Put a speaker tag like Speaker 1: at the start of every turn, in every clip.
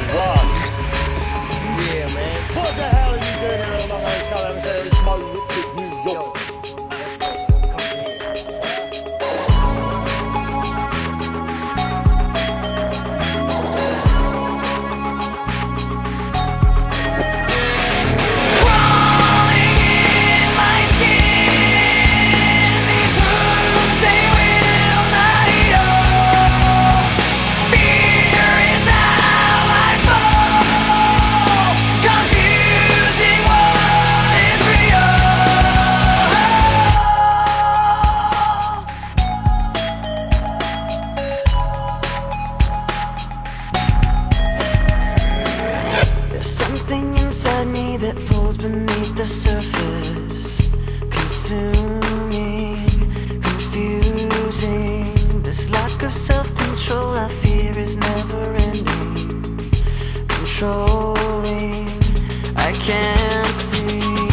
Speaker 1: is. something inside me that pulls beneath the surface Consuming, confusing. This lack of self-control I fear is never ending. Controlling, I can't seem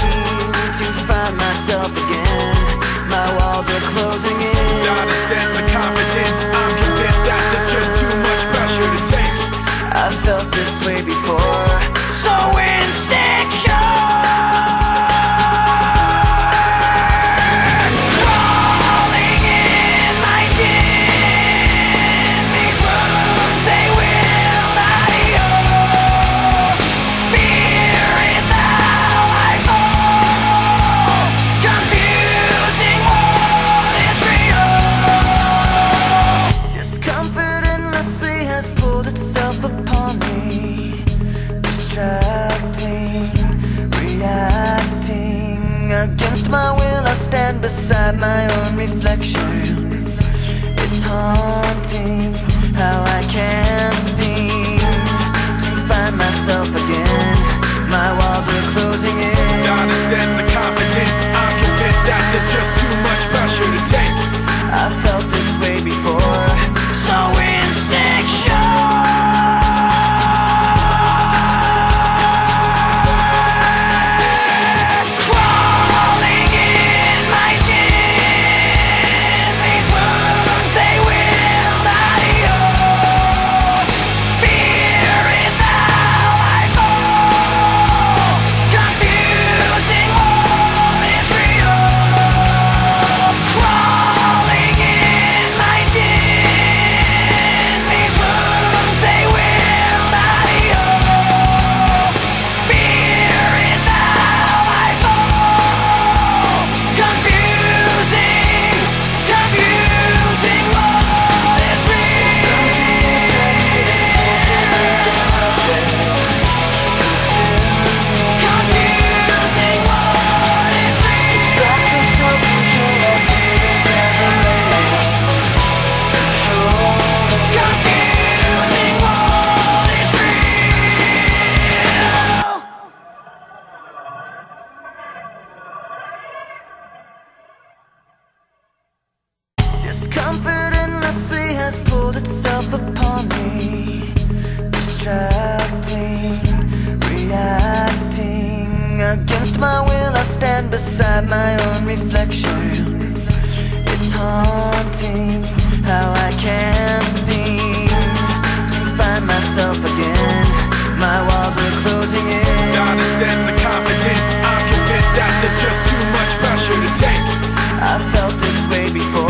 Speaker 1: to find myself again. My walls are closing.
Speaker 2: against my will I stand beside my own reflection. It's haunting how
Speaker 1: I can't seem To find myself again. My walls are closing in. Not a sense of confidence. I against my will I stand beside my own reflection. It's haunting how I can't seem To find myself again. My walls are closing in.
Speaker 2: Not a sense of confidence. I'm convinced that there's just too much pressure to take.
Speaker 1: I felt this way before.